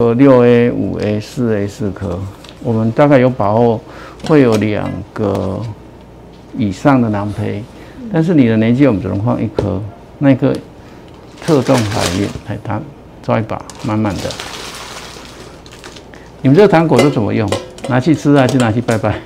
有六 a 五 a 四 a 四颗我们大概有把握会有两个以上的囊胚但是你的年纪我们只能放一颗那一颗特重海运海棠抓一把满满的。你们这个糖果都怎么用？拿去吃还是拿去拜拜？